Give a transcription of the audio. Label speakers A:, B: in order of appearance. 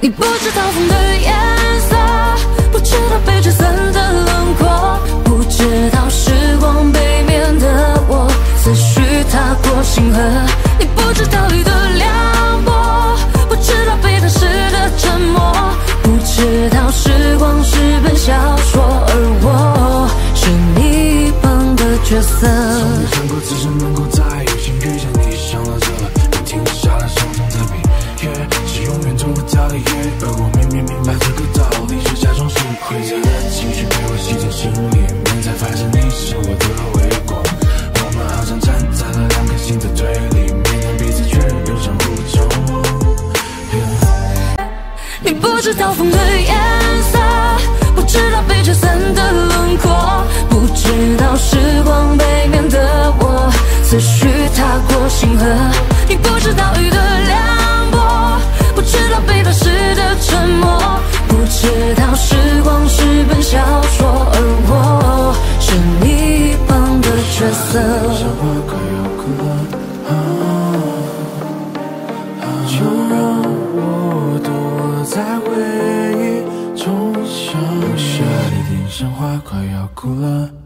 A: 你不知道风的颜色，不知道被吹散的轮廓，不知道时光背面的我，思绪踏过星河。你不知道雨的凉薄，不知道背叛时的沉默，不知道时光是本小说，而我是你一旁的角色。
B: 从没想过自身能够在有幸遇见装是灰色的情绪被我吸进心里面，才发现你是我的微光。我们好像站在了两颗心的对立面，但彼此却又相互折磨。
A: 你不知道风的颜色，不知道被吹散的轮廓，不知道时光背面的我，思绪踏过星河。角色。
B: 像花快要枯了，啊啊就让我躲在回忆中想下一点像花快要枯了。